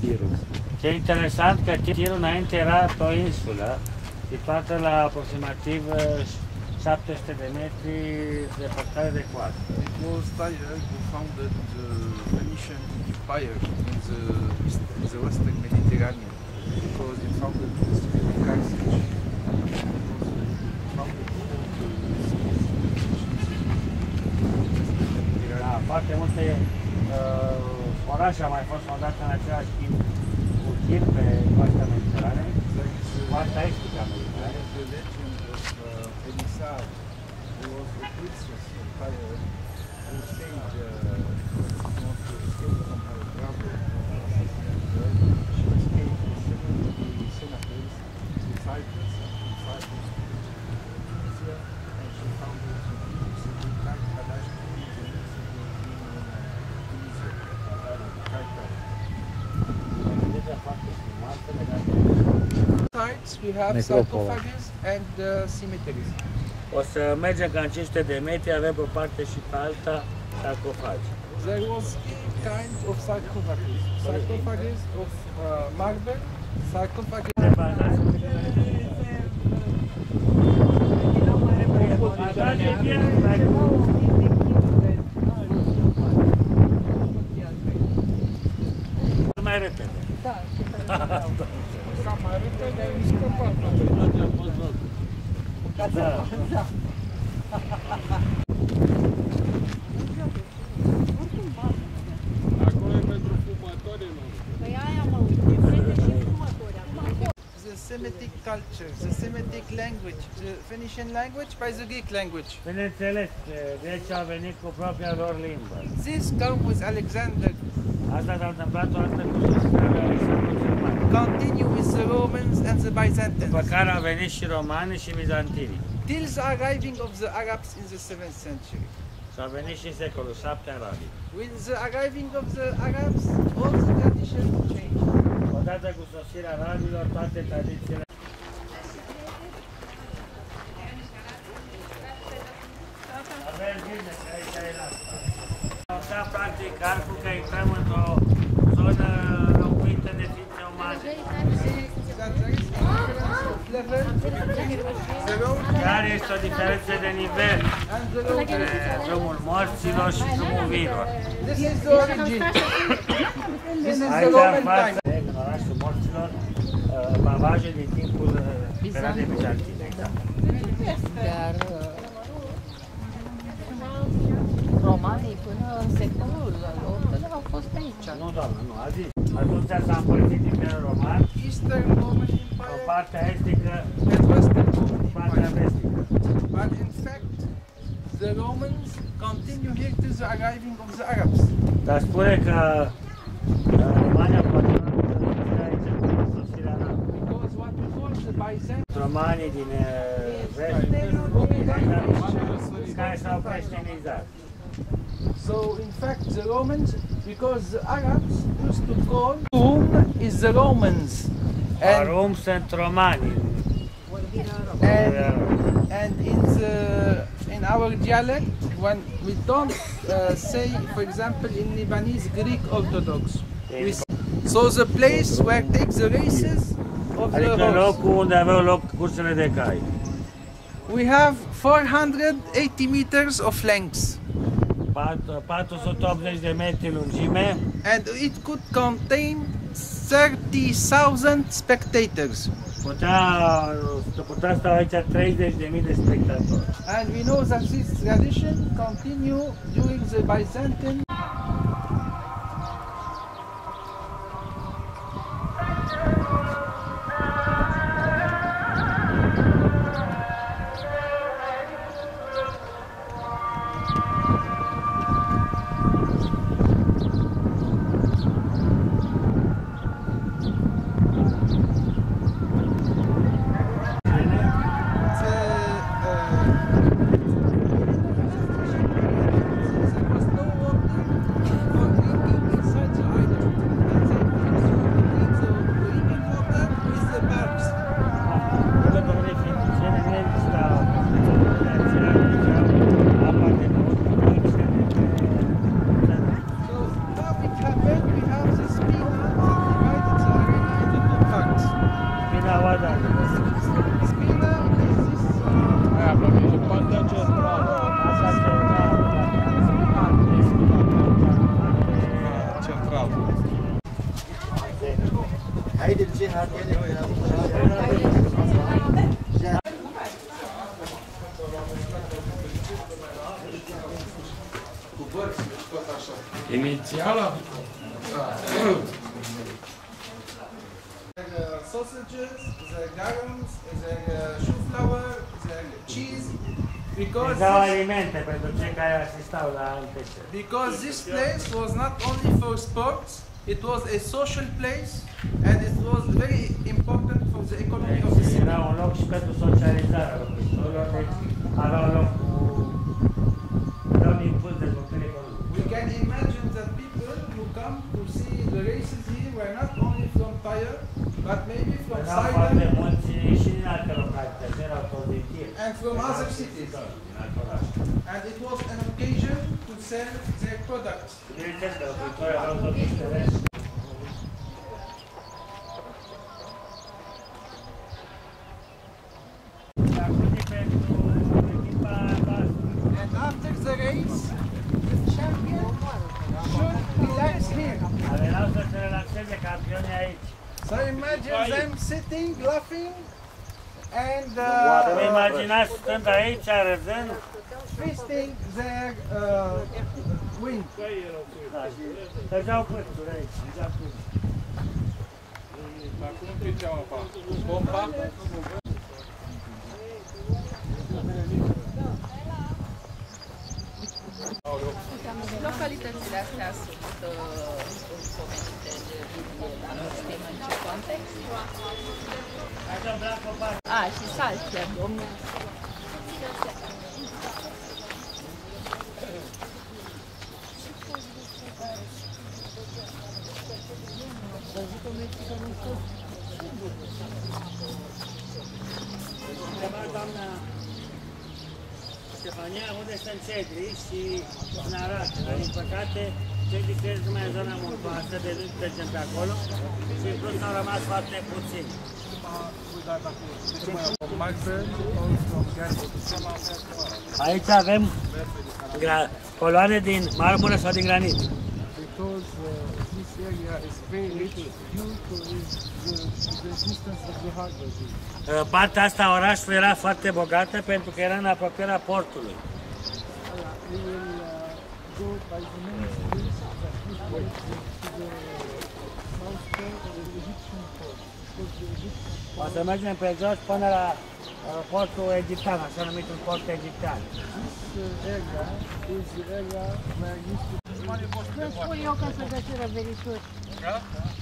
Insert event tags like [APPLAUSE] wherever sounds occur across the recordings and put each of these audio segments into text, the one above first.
tirul. Ce e interesant că tirul înainte era pe o insulă, situată la aproximativ uh, 700 de metri departare de coastă. It was Tyre who founded the Phoenician Empire in the, east, in the western Mediterranean because it founded the city of Carthage. It was founded all the Da, foarte multe uh, orașe au mai fost fondate în același timp cu tir pe coasta mediteranei, There is a coasta estică a mediteranei. the legend of uh, Elisar, who was a princess of Tyre, who stayed uh, not to escape from her brother. She escaped with 70 senators to Cyprus, and from Cyprus to Tunisia, and she founded the city Carthage in Tunisia, Carthage. Vedeți foarte frumoasă legată de Sides we have Necropolis. sarcophagus and uh, cemeteries. O să mergem ca în 500 de metri, avem pe o parte și pe alta sarcofagi. There was kind of sarcophagus. Sarcophagus of uh, marble, sarcophagus. Mai repede. Cam mai [LAUGHS] Acolo e pentru fumători, nu? Păi aia mă uit, și fumători. Acum The Semitic culture, the Semitic language, the Phoenician language by the Greek language. Bineînțeles, eh, grecii au venit cu propria lor limbă. This come with Alexander, Asta s-a întâmplat cu sosirarea Alexandru cel Mare. Continue with the Romans and the Byzantines, care au venit și romanii și bizantinii. till the arriving of the Arabs in the 7th century. Și au venit și în secolul 7 arabii. With the arriving of the Arabs, all the traditions changed. Odată cu sosirea arabilor, toate tradițiile Care este o diferență de nivel and the road. între drumul morților și drumul viilor. This is the origin. This is the Aici în Roman față, time. în orașul morților, uh, pavaje din timpul uh, perioadei bizantine. Da. Dar uh, romanii până în secolul al VIII au fost pe aici. Nu, doamnă, nu, a zis. Atunci s-a împărțit Imperiul Roman, Eastern Roman o Empire partea estică But in fact, the Romans continue here to the arriving of the Arabs. Dar spune că uh, România continuă să aici cu sosirea arabă. Because what we the Byzantine Romanii din uh, vest, care s-au creștinizat. So in fact the Romans, because the Arabs used to call Rum is the Romans. And, Arum sunt romani. And, and in the in our dialect, when we don't uh, say, for example, in Lebanese Greek Orthodox, we so the place where take the races of the horse. locul unde aveau loc cursele de cai. We have 480 meters of length, Pat- 480 de metri lungime and it could contain 30,000 spectators. Putea, putea sta aici 30.000 de spectatori. And we know that this tradition continue during the Byzantine Да, вода. هيدي الجهه Inițiala? Da. Sausages, the garums, the uh, shoeflower, the cheese, because this, alimente pentru cei care asistau la antece. because this place was not only for sports, it was a social place, and it was very important for the economy of the city. And it was an occasion to sell their products. Bineînțeles că locuitorii aveau tot interes. Acum pentru echipa noastră. And after the race, the champion should relax here. Aveau să se relaxeze campionii aici. So imagine them sitting, laughing, and Vă uh, imaginați stând aici, râzând, feasting their uh, win. da, și dădeau pârțuri aici. dădeau pârțuri. Dar cum te cheamă pa? Pompa? Localitățile astea sunt uh, pomenite de Biblie, dar nu știm în ce context. Așa vrea copaci. A, și Salcher. Întreba doamna Stefania unde sunt cedrii și ne arată. Dar din păcate, cedrii cresc numai în zona muntoasă, de nu trecem pe acolo și în plus au rămas foarte puțini. Marble or from granite. Aici avem gra- coloane din marmură sau din granit. Because uh, this area is very rich due to its, the, the existence of the harbor. here. Uh, Partea asta a orașului era foarte bogată pentru că era în apropierea portului. We will uh, go by the main streets that lead to the south port of the Egyptian port. Because the Egyptian O să mergem pe jos până la uh, portul egiptean, așa numit un port egiptean. This uh, area is the area where used to Când spun eu că să găsiră verișuri?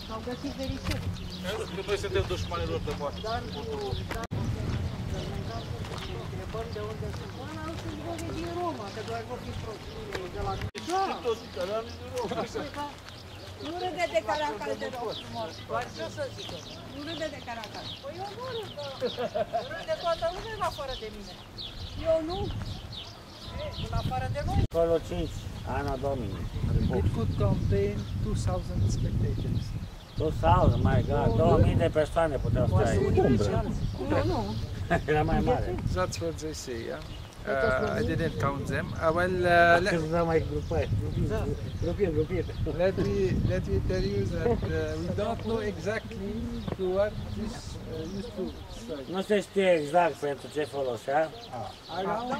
S-au găsit verișuri. Că noi suntem dușmanilor de moarte. Întrebăm de unde sunt. Bă, n-au sunt voie din Roma, că doar vor fi prostii de la... Da! Păi, că Nu râde de caracal de rog frumos. Ce o să zic eu? Nu râde de caracal. Păi eu nu râd, că râde toată lumea în afară de mine. Eu nu. E, În afară de noi. Acolo 5, Ana Domini. It could contain 2,000 spectators. 2000, my God, 2000 de persoane puteau sta aici. Nu, nu. [LAUGHS] Era mai mare. That's what they say, yeah. Uh, I didn't count them. Uh, well, uh, let, Câțiva mai grupați. Grupit, grupit. let me let me tell you that uh, we don't know exactly to what this uh, used to serve. Nu se știe exact pentru ce folosea. Around,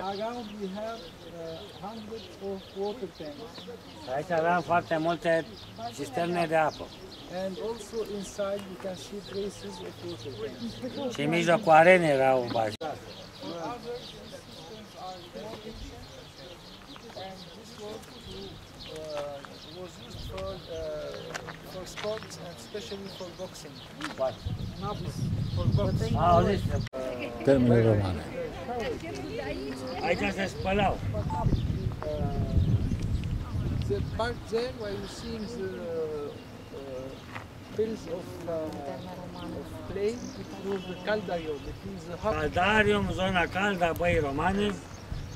around we have uh, hundreds of water tanks, Aici aveam foarte multe cisterne de apă. and also inside you can see traces of water tanks. Și în mijlocul arenei erau bași. Other and this was, used for sports especially for boxing. For boxing. A, auziți? termenii romane. Aici se the part there where you're seeing the pills of, uh, of was the caldarium, the Caldarium, zona caldă a băii romane.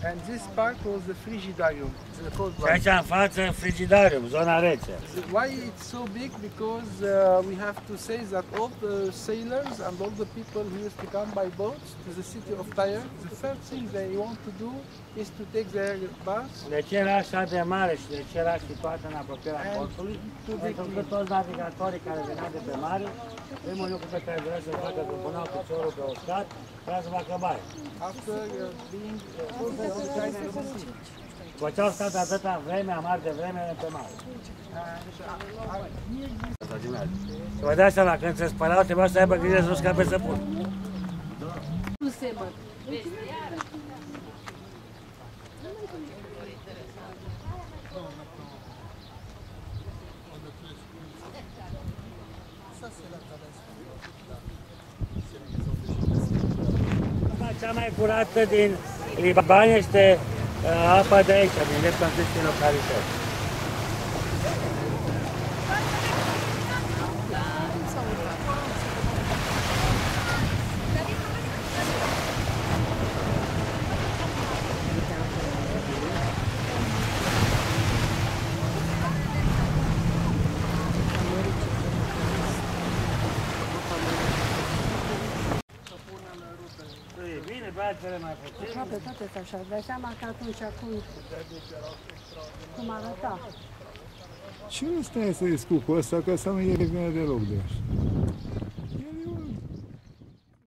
And this part was the frigidarium. The cold Și one. aici în față frigidarium, zona rece. Why it's so big? Because uh, we have to say that all the sailors and all the people who used to come by boats to the city of Tyre, the first thing they want to do is to take their baths De ce era așa de mare și de ce era situată în apropierea and portului? to be Pentru că clean. toți navigatorii care veneau de pe mare, primul lucru pe care vreau să-l facă când puneau piciorul pe uscat, era să facă baie. After uh, being uh, all the outside of the sea. După ce au stat atâta vreme, amar de vreme pe mare. Asta dimineața. Și vă dați seama, când se spălau, trebuia să aibă grijă să nu scape săpun. Nu se mă. Apa cea mai curată din Liban este uh, apa de aici, din dreptul acestei localități. Brațele mai puțin. Aproape toate sunt așa. Îți dai seama că atunci, acum, cum arăta. Și ăsta este scupul ăsta, că ăsta nu e bine deloc de așa.